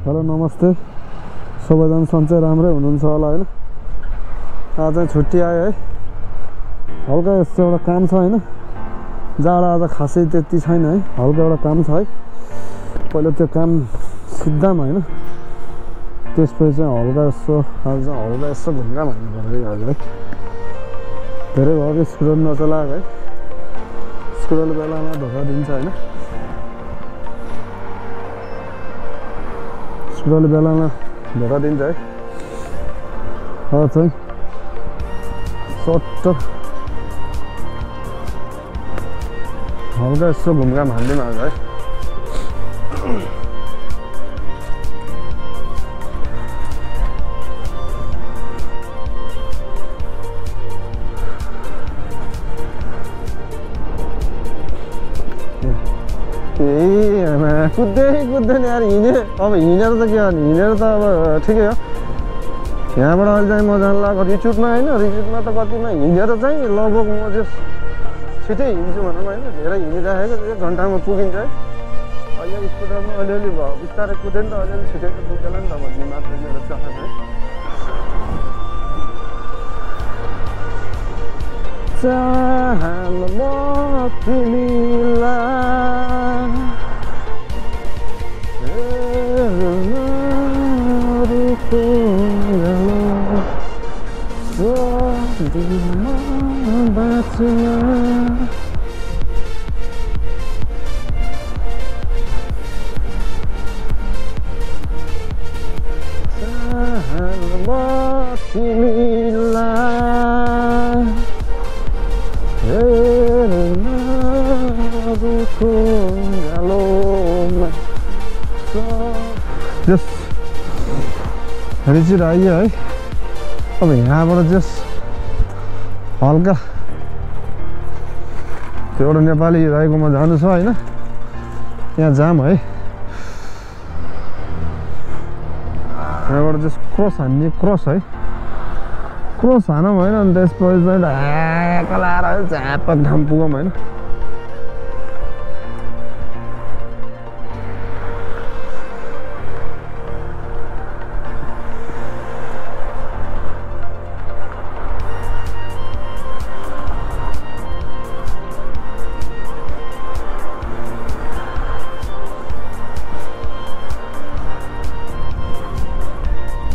Hello नमस्ते। सबैजना सन्चै राम्रै हुनुहुन्छ होला होइन? आज छुट्टी आयो है। हल्का यस्तो एउटा काम छ होइन? जाडो आज खासै त्यति छैन है? हल्का एउटा काम छ है? पहिला त्यो काम सिद्धाम होइन? त्यसपछि चाहिँ हल्का यसो आज हल्का यसो घुमघाम हान्नु पऱ्यो है आज है? धेरै भयो कि स्कुटर नचलाएको है? स्कुटरले बेलामा धोका दिन्छ होइन? स्कुटरले बेलामा धोका दिन्छ है अब चाहिँ सट्ट हल्का यसो घुमघाम हान्दिउँ आज है ए आमा कुद्दै कुद्दै नि यार हिँडे अब हिँडेर त के गर्ने हिँडेर त अब ठिकै हो यहाँबाट अहिले चाहिँ म रिचुटमा होइन त कतिमा हिँडेर चाहिँ लगभग म चाहिँ छिटै हिँड्छु भनौँ होइन धेरै एक घन्टामा पुगिन्छ है अहिले स्कुटरमा अलिअलि भयो बिस्तारै कुद्यो नि त अलिअलि छिटै त नि त भन्ने है तिमीलाई I'm about just. Did you die? I mean, I want to just. हल्का त्यो एउटा नेपाली राईकोमा जानु छ होइन यहाँ जाम है यहाँबाट जस क्रस हान्ने क्रस है क्रस हानौँ होइन अनि त्यसपछि चाहिँ ढ्याक लाएर झ्याप घाम पुगौँ होइन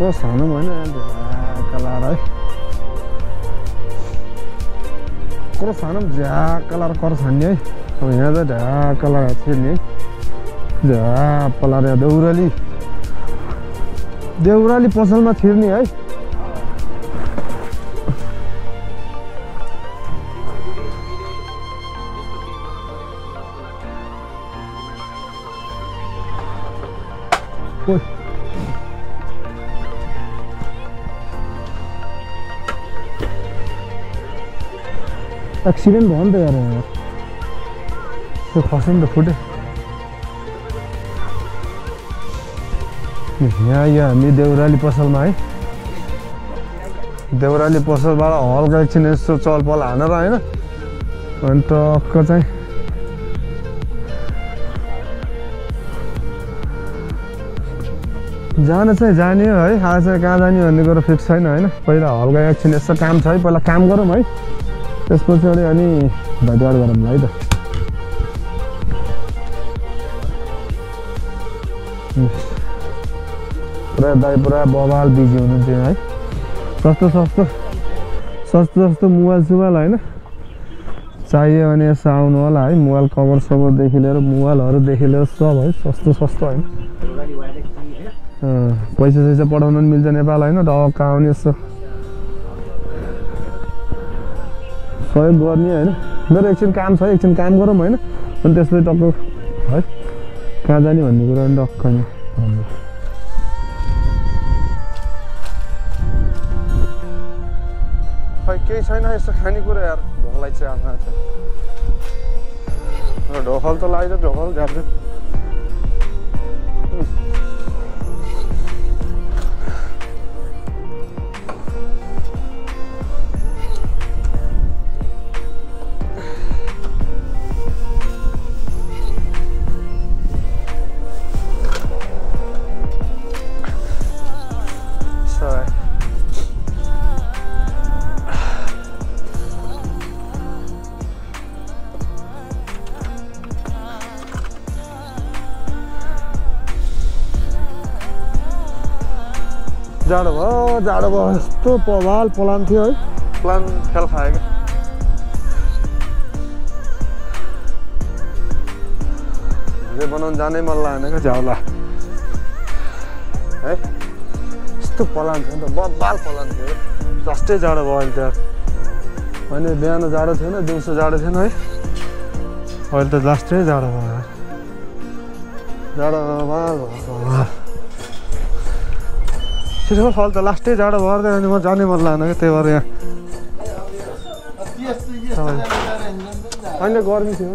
क्रस हानौँ होइन झ्याक लाएर है। क्रस हानौँ झ्याक लाएर क्रस हान्ने है। अब यहाँ चाहिँ ढ्याक लाएर छिर्ने है। झ्याप लाएर यहाँ देउराली। देउराली पसलमा छिर्ने है। एक्सिडेन्ट भयो नि त यहाँ त्यो खस्यो नि त फुट्यो यहाँ आइयो हामी देउराली पसलमा है देउराली पसलबाट हल्का एकछिन यसो चलपल हानेर होइन अनि टक्क चाहिँ जान चाहिँ जाने हो आज चाहिँ कहाँ जाने भन्ने कुरो फिक्स छैन होइन पहिला हल्का एकछिन यसो काम छ है पहिला काम गरौँ है त्यसपछि अलिक अनि भेटघाट गरौँला है त। पुरा दाइ पुरा बबाल बिजी हुनुहुन्थ्यो है। सस्तो सस्तो सस्तो सस्तो मोबाइल सुबाइल होइन। चाहियो भने यसो आउनु होला है मोबाइल कभर सभरदेखि लिएर मोबाइलहरूदेखि लिएर सब है सस्तो सस्तो होइन। पैसा सैसा पठाउनु पनि मिल्छ नेपाल होइन डक्क आउने यसो। सहयोग गर्ने होइन? मेरो एकछिन काम छ एकछिन काम गरौँ होइन? अनि त्यसपछि टक्क है? कहाँ जाने भन्ने कुरा पनि टक्क नि। खै केही छैन यसो खानेकुरा यार। भोक चाहिँ आमा ढोकल त लाग्छ ढोकल झ्याप्छ जाडो भयो जाडो भयो यस्तो पवाल पलान थियो है। प्लान फेल खायो क्या भिडियो बनाउनु जानै मन लागेन क्या झ्याउला। है? यस्तो पलान थियो नि त बबाल पलान थियो जस्तै जाडो भयो अहिले त होइन बिहान जाडो थिएन दिउँसो जाडो थिएन है। अहिले त जस्तै जाडो भयो। जाडो भयो। त्यसको फल त लास्टै जाडो भएर अनि म जानै मन लागेन क्या त्यही भएर यहाँ होइन गर्मी थियो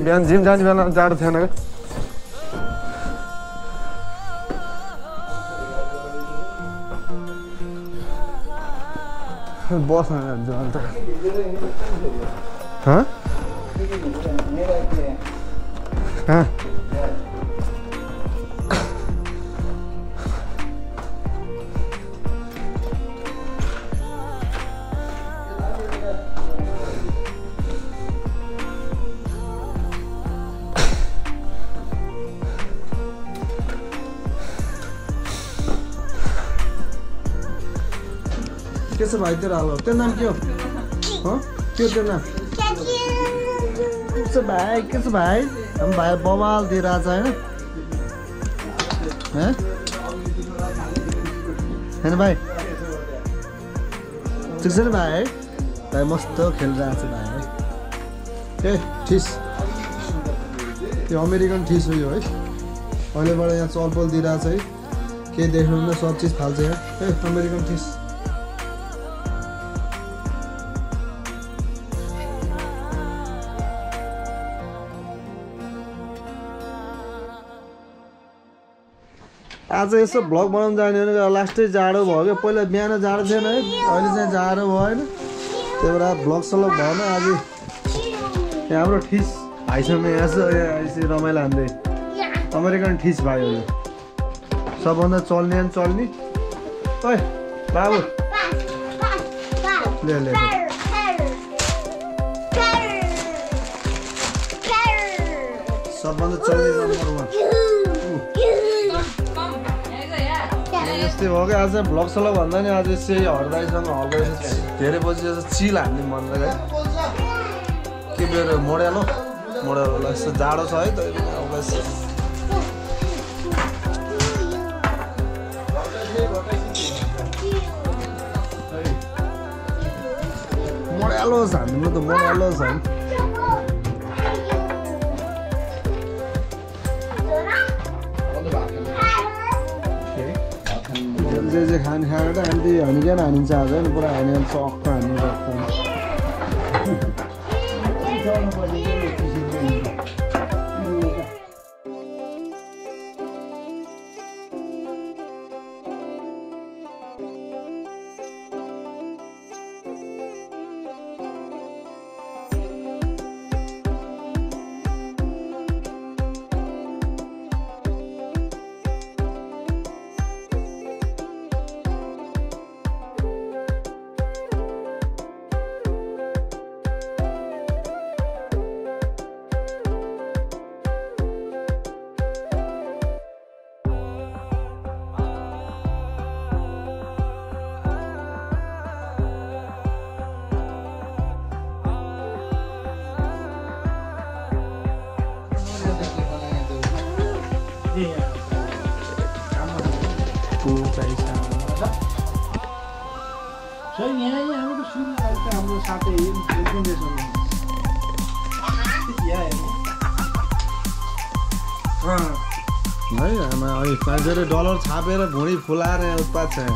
बिहान जिम जाने बेला जाडो थिएन क्या बस अन्त हँ कहाँ के छ भाइ तेरो हाल तेरो नाम के हो हँ के हो तेरो नाम के छ भाइ के छ भाइ भाइ बवाल दिएर आज होइन हँ? होइन भाइ ठिक छ नि भाइ भाइ मस्त खेलिरहेको छ भाइ ए ठिस यो अमेरिकन ठिस हो यो है अहिलेबाट यहाँ चलपल दिइरहेको छ है केही देख्नुहुन्न सब चिज फाल्छ यहाँ ए अमेरिकन ठिस आज यसो भ्लग बनाउनु जाने भने लास्टै जाडो भयो क्या। पहिला बिहान जाडो थिएन है। अहिले चाहिँ जाडो भएन त्यही भएर भ्लग सलग भएन। आज हाम्रो ठिस भाइसँग यहाँ छ। रमाइलो हान्दै अमेरिकन ठिस भाइ हो सबभन्दा चल्ने अनि चल्ने। ओइ बाबु। ले ले। सबभन्दा चल्ने नम्बर वान यस्तै भयो क्या आज भ्लग सलग भन्दा नि आज चाहिँ हर्दाईसँग हल्का यसो धेरै पछि जस्तो चिल हान्ने मन लाग्यो है। के मेरो मोडेलो मोडेलो यस्तो जाडो छ है त हल्का यस्तो मोडालो छ हान्नु त मोडालो छ। जे जे खाने खाएर त अन्त हानिकन हानिन्छ आज नि पुरा हाने चक्क हान्नु छैन यहाँ यहाँबाट सुरु गरेको हाम्रो साथै एकदम देशमा है आमा अहिले मान्छेले डलर छापेर भुँडी फुलाएर यहाँ उत्पात छ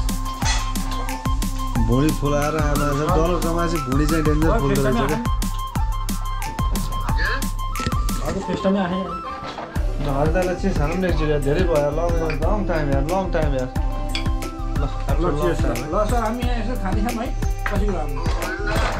भुँडी फुलाएर आमा डलर कमाएपछि भुँडी चाहिँ डेन्जर फुल्दो रहेछ क्या एकचोटि यार, धेरै भयो लङ लङ टाइम यार लङ टाइम यार सर ल सर हामी यहाँ यसो खाँदैछौँ है कसरी हाम्रो